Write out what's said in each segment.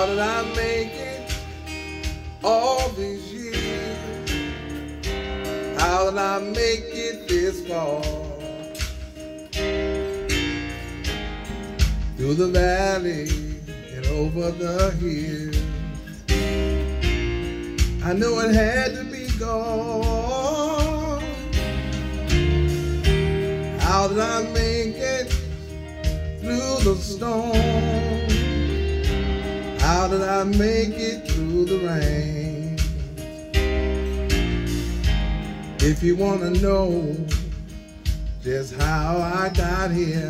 How did I make it all these years? How did I make it this far? Through the valley and over the hills. I knew it had to be gone. How did I make it through the storm? How did I make it through the rain? If you want to know just how I got here,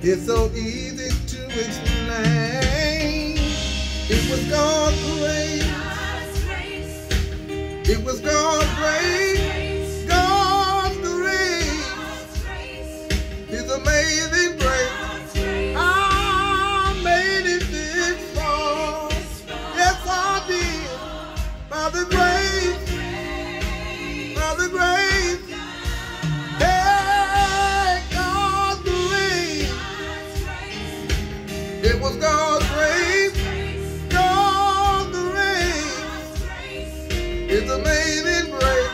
it's so easy to explain. It was God's grace. It was God's grace. His amazing grace.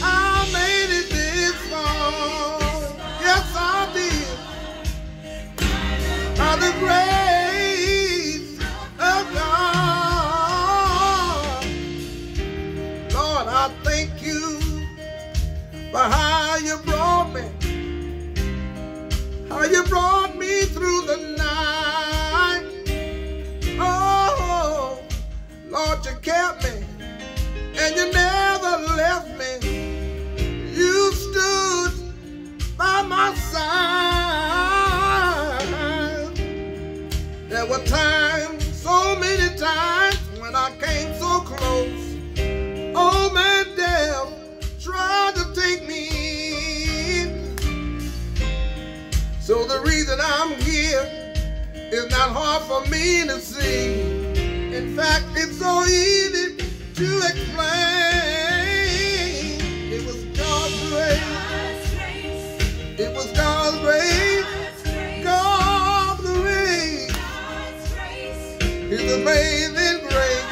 I made it this far. Yes, I did. By the grace of God. Lord, I thank you for how you brought me. How you brought me through the night. Oh, Lord, you kept me you never left me. You stood by my side. There were times, so many times, when I came so close. Oh man, death tried to take me. So the reason I'm here is not hard for me to see. In fact, it's so easy to explain. It was God's grace. God's grace. His amazing grace.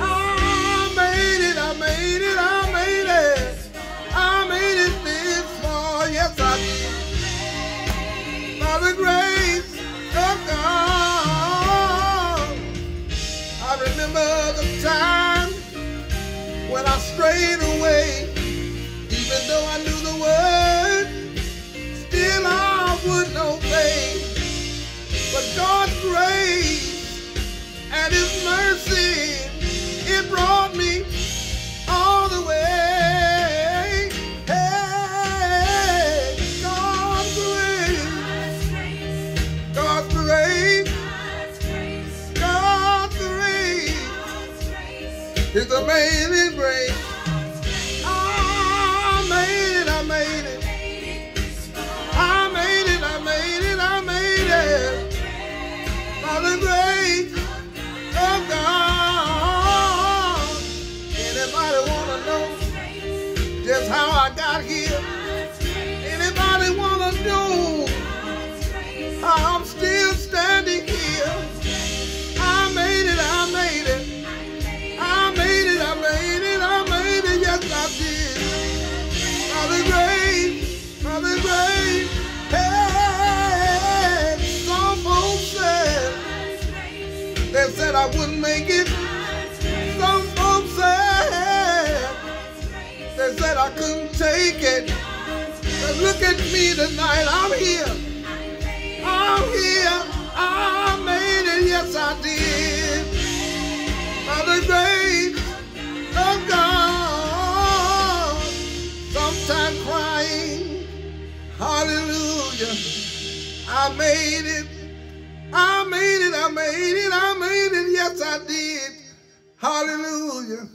I made it. I made it. I made it. I made it this far. Yes, I did. By the grace of God. I remember the time when I strayed away, His amazing they said I wouldn't make it. Some folks said, they said I couldn't take it. But look at me tonight, I'm here. I'm here, I made it, yes I did by the grace of God. Sometimes crying, hallelujah. I made it, I made it, I made it, I made it, yes I did. Hallelujah.